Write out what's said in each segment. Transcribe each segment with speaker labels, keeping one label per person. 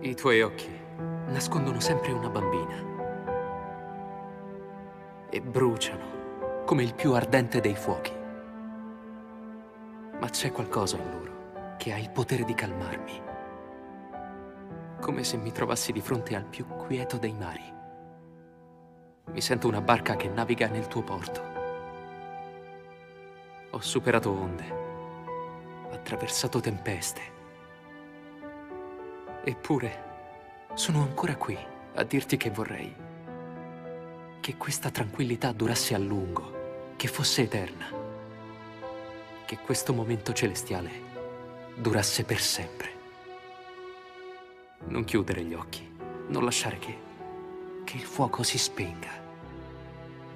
Speaker 1: I tuoi occhi nascondono sempre una bambina. E bruciano come il più ardente dei fuochi. Ma c'è qualcosa in loro che ha il potere di calmarmi. Come se mi trovassi di fronte al più quieto dei mari. Mi sento una barca che naviga nel tuo porto. Ho superato onde, attraversato tempeste. Eppure sono ancora qui a dirti che vorrei che questa tranquillità durasse a lungo, che fosse eterna, che questo momento celestiale durasse per sempre. Non chiudere gli occhi, non lasciare che, che il fuoco si spenga.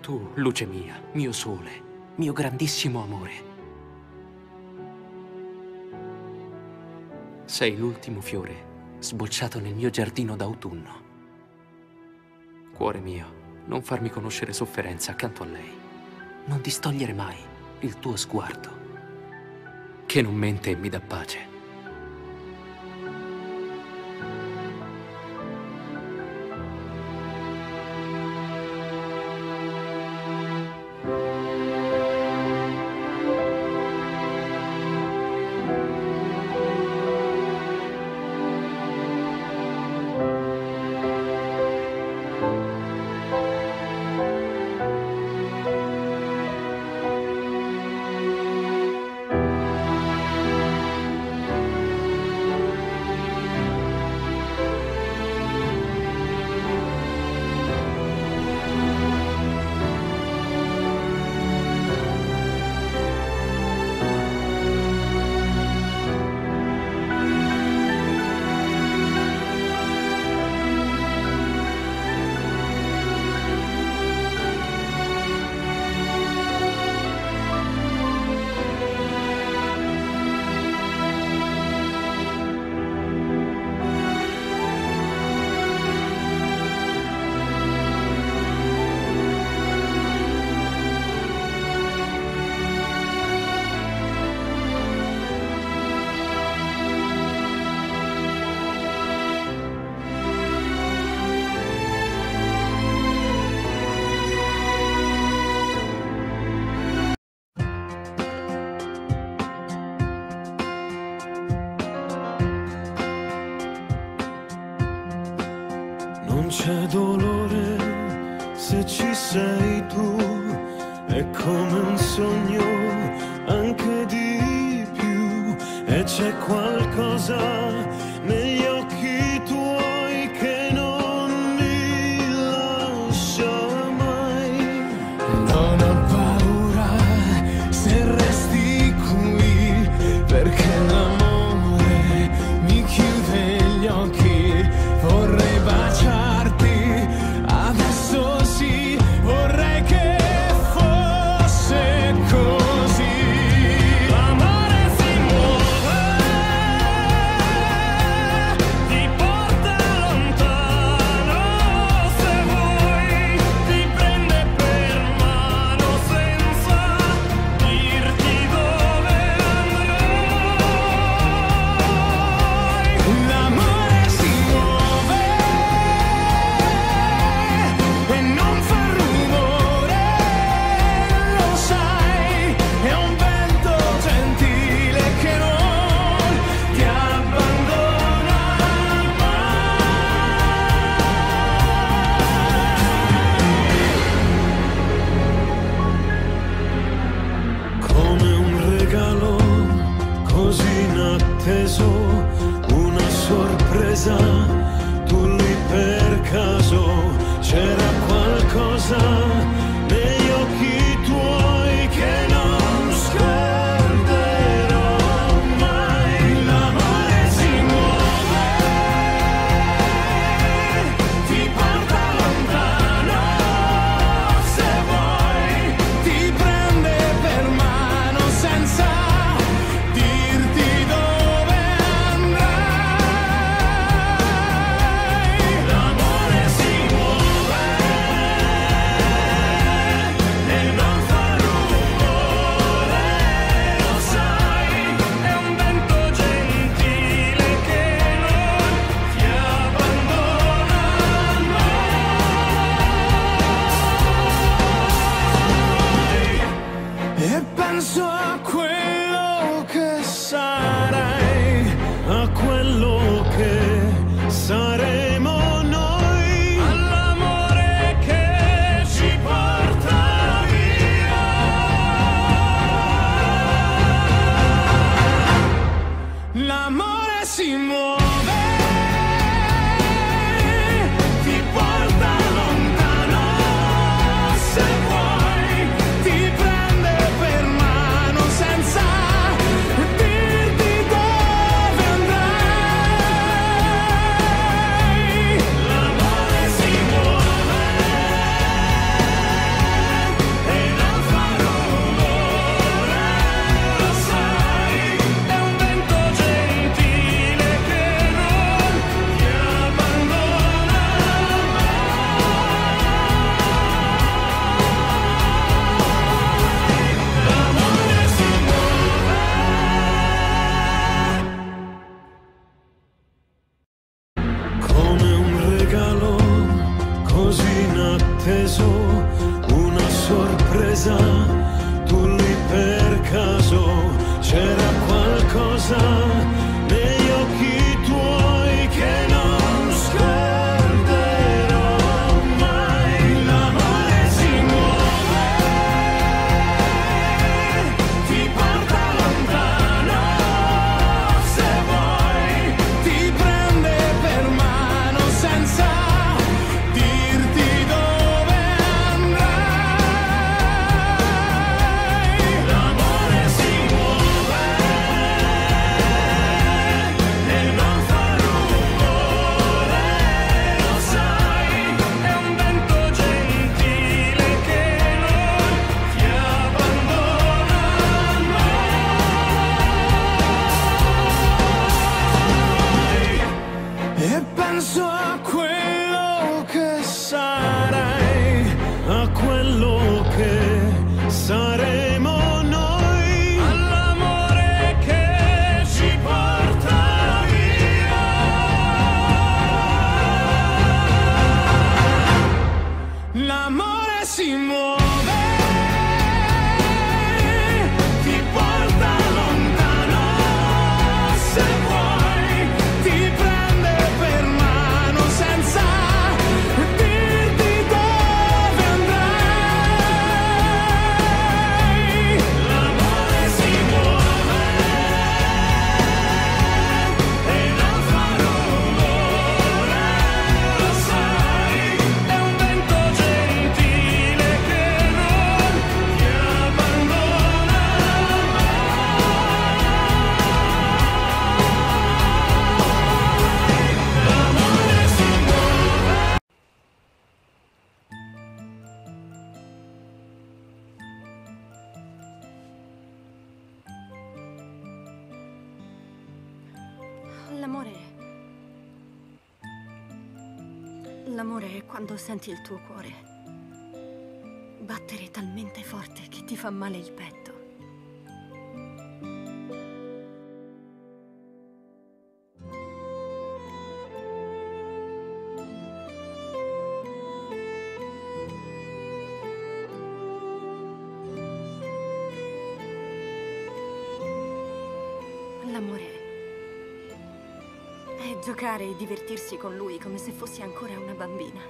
Speaker 1: Tu, luce mia, mio sole, mio grandissimo amore. Sei l'ultimo fiore sbocciato nel mio giardino d'autunno. Cuore mio, non farmi conoscere sofferenza accanto a lei. Non distogliere mai il tuo sguardo, che non mente e mi dà pace.
Speaker 2: C'è dolore se ci sei tu, è come un sogno anche di più. E c'è qualcosa negli occhi atteso una sorpresa, tu lì per caso c'era qualcosa. máximo. L'amore è
Speaker 3: quando senti il tuo cuore battere talmente forte che ti fa male il petto. Giocare e divertirsi con lui come se fossi ancora una bambina.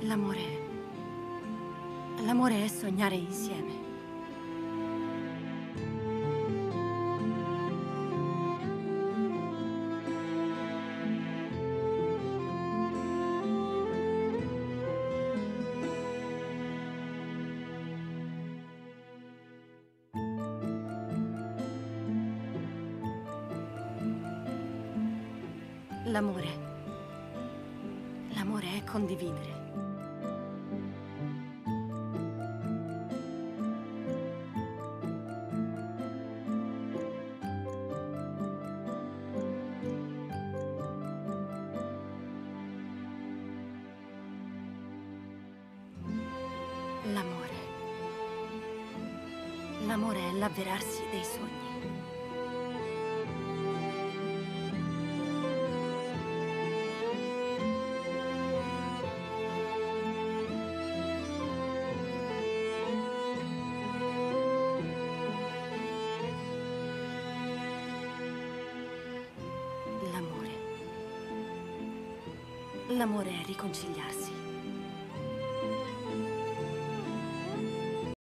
Speaker 3: L'amore... L'amore è sognare insieme. L'amore. L'amore è condividere. L'amore. L'amore è l'avverarsi dei sogni. L'amore è riconciliarsi.